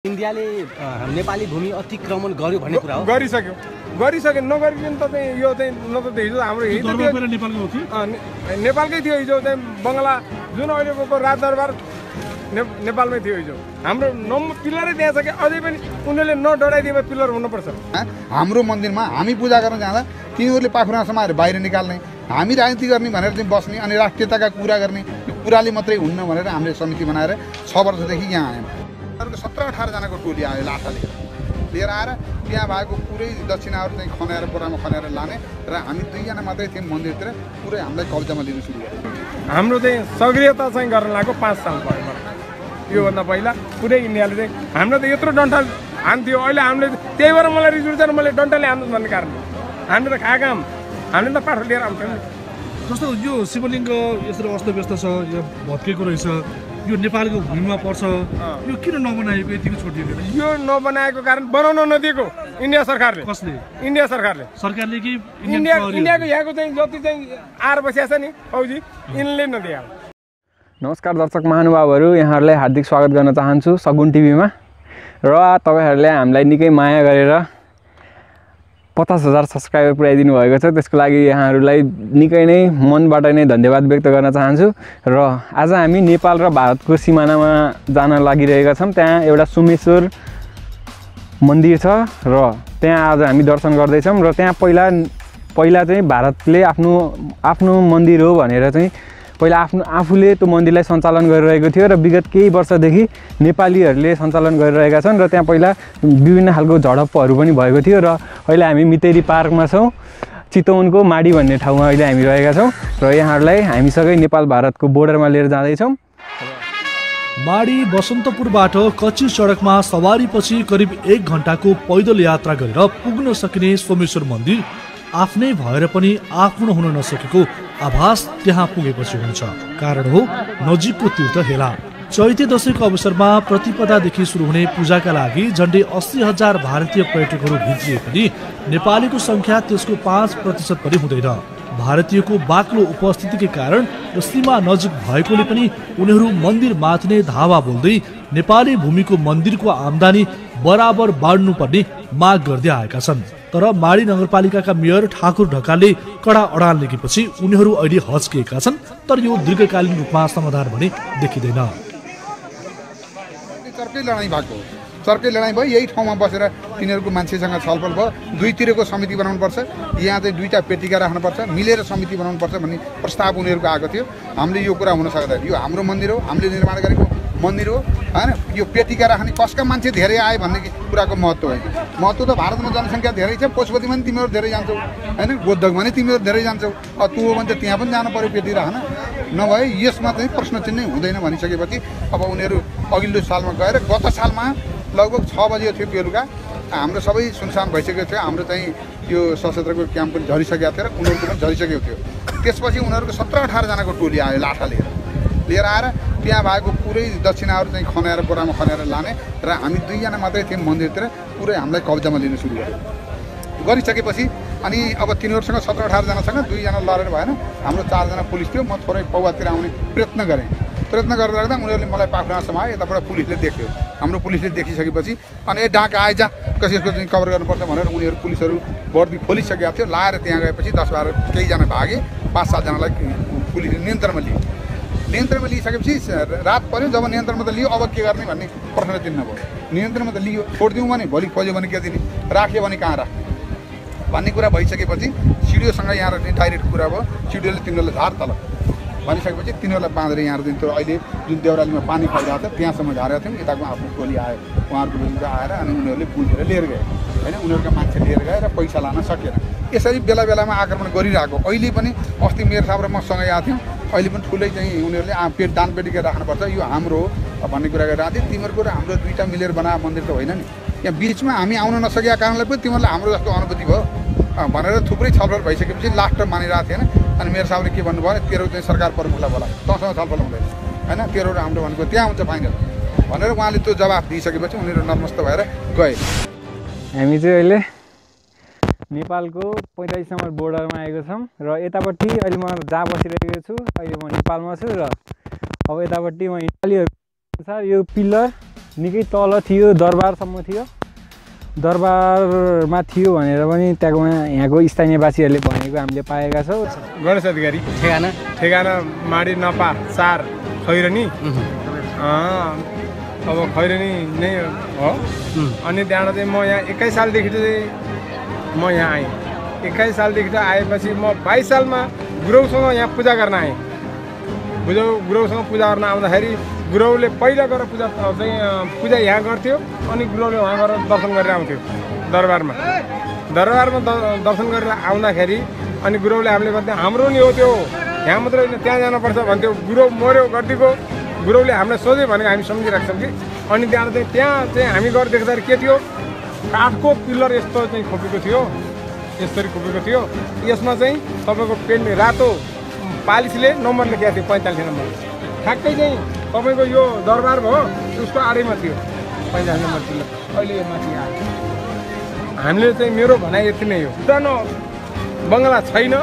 इन्डियाले नेपाली भूमि अतिक्रमण गर्यो भन्ने कुरा हो। गरिसक्यो। गरिसक्यो नगरिकन त चाहिँ यो चाहिँ न त हिजो हाम्रो नेपालको थियो हिजो चाहिँ बङ्गला। जुन अहिलेको राजदरबार ने नेपालमै थियो हिजो। हाम्रो नम पिलरै त्यहाँ छ कि अझै पनि उनीहरूले नडराइदिएमा पिलर हुनुपर्छ? हाम्रो मन्दिरमा हामी पूजा गर्न जाँदा तिनीहरूले पाखुरा समाएर बाहिर निकाल्ने हामी राजनीति गर्ने भनेर चाहिँ बस्ने अनि राष्ट्रियताका कुरा गर्ने यो कुराले मात्रै हुन्न भनेर हामीले समिति बनाएर छ वर्षदेखि यहाँ आयौँ। उनीहरूको सत्र अठारजनाको टोली आयो लाठा लिएर लिएर आएर त्यहाँ भएको पुरै दक्षिणाहरू चाहिँ खनाएर बोरामा खनाएर लाने र हामी दुईजना मात्रै थियौँ मन्दिरतिर। पुरै हामीलाई कब्जामा लिनु सुरु गर्यो। हाम्रो चाहिँ सक्रियता चाहिँ गर्न लागेको पाँच साल भयो योभन्दा पहिला पुरै इन्डियाले चाहिँ हाम्रो त यत्रो डन्ठा हान्थ्यो। अहिले हामीले त्यही भएर मलाई रिस उठ्छ मैले डन्ठाले हान्नु भन्ने कारण। हामीले त खाएको काम हामीले त पाठो लिएर आउँछौँ नि जस्तो यो शिवलिङ्ग यसरी अस्तव्यस्त छ यो भत्केको रहेछ। यो नेपालको भूमिमा पर्छ। यो किन नबनाएको यतिको छोडिदिएको यो नबनाएको कारण बनाउन नदिएको इन्डिया सरकारले। कसले? इन्डिया सरकारले। सरकारले कि इन्डिया? इन्डियाको यहाँको चाहिँ जति चाहिँ आएर बसिया छ नि फौजी यिनले नदिएको नमस्कार दर्शक महानुभावहरू यहाँहरूलाई हार्दिक स्वागत गर्न चाहन्छु सगुन टिभीमा। र तपाईँहरूले हामीलाई निकै माया गरेर पचास हजार सब्सक्राइबर पुऱ्याइदिनु भएको छ। त्यसको लागि यहाँहरूलाई निकै नै मनबाट नै धन्यवाद व्यक्त गर्न चाहन्छु। र आज हामी नेपाल र भारतको सिमानामा जान लागिरहेका छौँ। त्यहाँ एउटा सोमेश्वर मन्दिर छ र त्यहाँ आज हामी दर्शन गर्दैछौँ। र त्यहाँ पहिला पहिला चाहिँ भारतले आफ्नो आफ्नो मन्दिर हो भनेर चाहिँ पहिला आफ्नो आफूले त्यो मन्दिरलाई सञ्चालन गरिरहेको थियो र विगत केही वर्षदेखि नेपालीहरूले सञ्चालन गरिरहेका छन् र त्यहाँ पहिला विभिन्न खालको झडप्पहरू पनि भएको थियो र अहिले हामी मितेरी पार्कमा छौँ। चितवनको माडी भन्ने ठाउँमा अहिले हामी रहेका छौँ र यहाँहरूलाई हामीसँगै नेपाल भारतको बोर्डरमा लिएर जाँदैछौँ। माडी बसन्तपुरबाट कच्ची सडकमा सवारीपछि करिब एक घन्टाको पैदल यात्रा गरेर पुग्न सकिने सोमेश्वर मन्दिर आफ्नै भएर पनि आफ्नो हुन नसकेको आभास त्यहाँ पुगेपछि हुन्छ। कारण हो नजिकको तीर्थ हेला। चैते दशैंको अवसरमा प्रतिपदादेखि सुरु हुने पूजाका लागि झन्डै अस्सी हजार भारतीय पर्यटकहरू भित्रिए पनि नेपालीको सङ्ख्या त्यसको पाँच प्रतिशत पनि हुँदैन। भारतीयको बाक्लो उपस्थितिकै कारण र सीमा नजिक भएकोले पनि उनीहरू मन्दिर माथि धावा बोल्दै नेपाली भूमिको मन्दिरको आम्दानी बराबर बाँड्नुपर्ने माग गर्दै आएका छन्। तर माडी नगरपालिकाका मेयर ठाकुर ढकालले कडा अडान लेखेपछि उनीहरू अहिले हच्किएका छन् तर यो दीर्घकालीन रूपमा समाधान भने देखिँदैन। चर्कै लडाइँ भएको चर्कै लडाइँ भयो यही ठाउँमा बसेर तिनीहरूको मान्छेसँग छलफल भयो। दुईतिरको समिति बनाउनुपर्छ। यहाँ चाहिँ दुईवटा पेटिका राख्नुपर्छ मिलेर समिति बनाउनुपर्छ भन्ने प्रस्ताव उनीहरूको आएको थियो। हामीले यो कुरा हुन सक्दैन। यो हाम्रो मन्दिर हो हामीले निर्माण गरेको मन्दिर हो होइन? यो पेटिका राख्ने कसका मान्छे धेरै आयो भन्ने कुराको महत्त्व होइन। महत्त्व त भारतमा जनसङ्ख्या धेरै छ पशुपतिमा पनि तिमीहरू धेरै जान्छौ होइन? बोद्धकमा पनि तिमीहरू धेरै जान्छौ। अब तँ हो भने त त्यहाँ पनि जानु पऱ्यो पेटी राख्न नभए यसमा चाहिँ प्रश्न चिन्ह हुँदैन भनिसकेपछि अब उनीहरू अघिल्लो सालमा गएर गत सालमा लगभग छ बजे थियो बेलुका। हाम्रो सबै सुनसान भइसकेको थियो। हाम्रो चाहिँ यो सशस्त्रको क्याम्प पनि झरिसकेको थियो र उनीहरूको पनि झरिसकेको थियो। त्यसपछि उनीहरूको सत्र अठारजनाको टोली आयो लाठा लिएर लिएर आएर त्यहाँ भएको पुरै दक्षिणाहरू चाहिँ खनाएर बोरामा खनाएर लाने र हामी दुईजना मात्रै थियौँ मन्दिरतिर। पुरै हामीलाई कब्जामा लिनु सुरु गर्यो। गरिसकेपछि अनि अब तिनीहरूसँग सत्र अठारजनासँग दुईजना लडेर भएन। हाम्रो चारजना पुलिस थियो। म थोरै पौवातिर आउने प्रयत्न गरेँ। प्रयत्न गर्दा गर्दा उनीहरूले मलाई पाखुरा समायो यताबाट पुलिसले देख्यो। हाम्रो पुलिसले देखिसकेपछि अनि ए डाका आइज कसैको चाहिँ कभर गर्नुपर्छ भनेर उनीहरू पुलिसहरू बर्दी खोलिसकेको थियो लाएर त्यहाँ गएपछि दस बाह्र केहीजना भागे पाँच सातजनालाई पुलिसले नियन्त्रणमा लियो। नियन्त्रणमा लिइसकेपछि रात पऱ्यो जब नियन्त्रणमा त लियो अब के गर्ने भन्ने प्रश्न चिन्ह भयो नियन्त्रणमा त लियो छोडिदिउँ भने भोलि खोज्यो भने के दिने? राख्यो भने कहाँ राख्ने? भन्ने कुरा भइसकेपछि सिडिओसँग यहाँ डाइरेक्ट कुरा भयो। सिडिओले तिनीहरूलाई झार तल। भनिसकेपछि तिनीहरूलाई बाँधेर चाहिँ त्यो अहिले जुन देउरालीमा पानी परिरहेको थियो त्यहाँसम्म झारेको थियौँ। यताको आफ्नो टोली आयो। उहाँहरूको बिरुद्ध आएर अनि उनीहरूले बुझेर लिएर गए। होइन उनीहरूका मान्छे लिएर गए र पैसा लान सकेन। यसरी बेला बेलामा आक्रमण गरिरहेको। अहिले पनि अस्ति मेरो साहब र मसँग आएको थियौँ। अहिले पनि ठुलै चाहिँ उनीहरूले पेट दान पेटिका राख्नुपर्छ। यो हाम्रो हो भन्ने कुरा गरिरहेको थियो तिमीहरूको र हाम्रो दुइटा मिलेर बनाएको मन्दिर त होइन नि। यहाँ बिचमा हामी आउन नसकेका कारणले पनि तिमीहरूलाई हाम्रो जस्तो अनुभूति भयो। भनेर थुप्रै छलफल भइसकेपछि लास्ट मानिरहेको थिएन। अनि मेरो साहबले के भन्नुभयो भने तेरो चाहिँ सरकार प्रमुखलाई बोला। तँसँग छलफल हुँदैन। होइन? तेरो र हाम्रो भनेको त्यहाँ हुन्छ फाइनल। भनेर उहाँले त्यो जवाफ दिइसकेपछि उनीहरू नर्मस्त भएर गए। हामी चाहिँ अहिले नेपालको पैँतालिस नम्बर बोर्डरमा आएको छौँ र यतापट्टि अहिले म जहाँ बसिरहेको छु अहिले म नेपालमा छु र अब यतापट्टि म नेपालीहरू अनुसार यो पिल्लर निकै तल थियो दरबारसम्म थियो। दरबारमा थियो भनेर पनि त्यहाँको यहाँको स्थानीयवासीहरूले भनेको हामीले पाएका छौँ। गणेश अधिकारी। ठेगाना। ठेगाना माडी नपा चार खैरनी। अँ, अब खैरनी नै हो। अनि त्यहाँबाट चाहिँ म यहाँ एक्काइस सालदेखि चाहिँ म यहाँ आएँ। एक्काइस सालदेखि चाहिँ आएपछि म बाइस सालमा गुरौसँग यहाँ पूजा गर्न आएँ। गुरौ गुरौसँग पूजा गर्न आउँदाखेरि गुरौले पहिला गएर पूजा चाहिँ पूजा यहाँ गर्थ्यो अनि गुरौले उहाँ गएर दर्शन गरेर आउँथ्यो दरबारमा। दरबारमा दर्शन गरेर आउँदाखेरि अनि गुरौले हामीले भन्थ्यो हाम्रो नि हो त्यो यहाँ मात्रै होइन त्यहाँ जानुपर्छ भन्थ्यो। गुरौ मऱ्यो गरिदिएको गुरौले हामीलाई सोध्यो भनेको हामी सम्झिरहेको छौँ कि। अनि त्यहाँबाट चाहिँ त्यहाँ चाहिँ हामी गएर देख्दाखेरि के थियो? काठको पिल्लर यस्तो चाहिँ खोपेको थियो यसरी खोपेको थियो। यसमा चाहिँ तपाईँको पेन्ट रातो पालिसले नम्बर लेखेको थियो पैँतालिस नम्बर। ठ्याक्कै चाहिँ तपाईँको यो दरबार भयो उसको आडैमा थियो। पैँतालिस नम्बर अहिले यो माथि आयो। हामीले चाहिँ मेरो भनाइ यति नै हो। पुरानो बङ्गला छैन।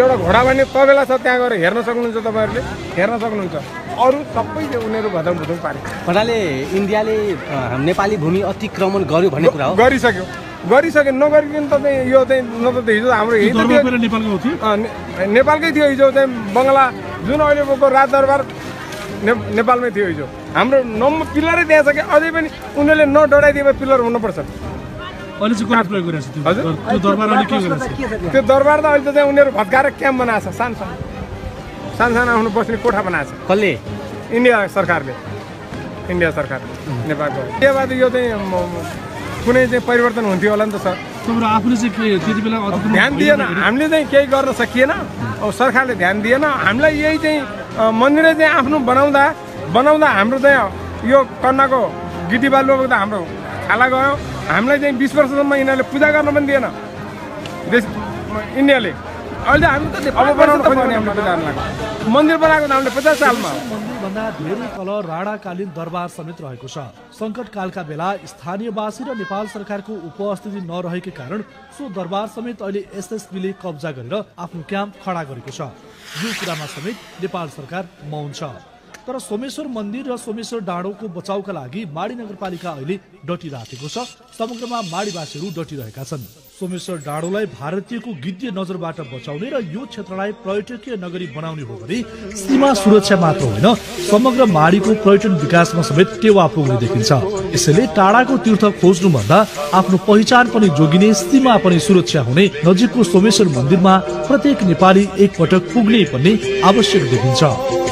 एउटा घोडा भन्ने तबेला छ त्यहाँ गएर हेर्न सक्नुहुन्छ तपाईँहरूले। हेर्न सक्नुहुन्छ। अरू सबै चाहिँ उनीहरू भदौँ भुदौँ पारे। भन्नाले इन्डियाले नेपाली भूमि अतिक्रमण गर्यो भन्ने कुरा हो। गरिसक्यो। गरिसक्यो नगरिकन त चाहिँ यो चाहिँ न त हिजो हाम्रो हिजो दरबार थियो- पहिला नेपालको थियो हिजो चाहिँ बङ्गला। जुन अहिले भएको राजदरबार ने नेपालमै थियो हिजो। हाम्रो नम्बर पिल्लरै त्यहाँ छ कि? अझै पनि उनीहरूले नडराइदिए पिल्लर हुनुपर्छ। अहिले चाहिँ कसले प्रयोग गरिरहेको छ त्यो। दरबार त अहिले त चाहिँ उनीहरू भत्काएर क्याम्प बनाएको छ। सानो सानो सानो सानो आफ्नो बस्ने कोठा बनाएको छ। कसले? इन्डिया सरकारले। इन्डिया सरकार नेपालको। त्यो बाद यो चाहिँ कुनै चाहिँ परिवर्तन हुन्थ्यो होला नि त सर। आफूले चाहिँ के त्यति बेला अतिक्रमण ध्यान दिएन। हामीले चाहिँ केही गर्न सकिएन। अब सरकारले ध्यान दिएन। हामीलाई यही चाहिँ मन्दिरै चाहिँ आफ्नो बनाउँदा बनाउँदा हाम्रो चाहिँ यो कन्नाको गिटी बालुवा बोक्दा हाम्रो खाला गयो हामीलाई चाहिँ बिस वर्षसम्म यिनीहरूले पूजा गर्न पनि दिएन। देश इन्डियाले। अहिले हामी त अब बनाउनु पूजा गर्न लाग्यो मन्दिर बनाएको हामीले पचास सालमा। मन्दिरभन्दा धेरै तल राणाकालीन दरबार समेत रहेको छ। सङ्कटकालका बेला स्थानीयवासी र नेपाल सरकारको उपस्थिति नरहेकै कारण सो दरबार समेत अहिले एसएसबीले कब्जा गरेर आफ्नो क्याम्प खडा गरेको छ। यो कुरामा समेत नेपाल सरकार मौन छ। तर सोमेश्वर मन्दिर र सोमेश्वर डाँडोको बचाउका लागि माडी नगरपालिका अहिले डटिराखेको छ। समग्रमा माडीवासीहरू डटिरहेका छन्। सोमेश्वर डाँडोलाई भारतीयको गिद्य नजरबाट बचाउने र यो क्षेत्रलाई पर्यटकीय नगरी बनाउने हो भने सीमा सुरक्षा मात्र होइन समग्र माडीको पर्यटन विकासमा समेत टेवा पुग्ने देखिन्छ। यसैले टाढाको तीर्थ खोज्नुभन्दा आफ्नो पहिचान पनि जोगिने सीमा पनि सुरक्षा हुने नजिकको सोमेश्वर मन्दिरमा प्रत्येक नेपाली एकपटक पुग्ने पनि आवश्यक देखिन्छ।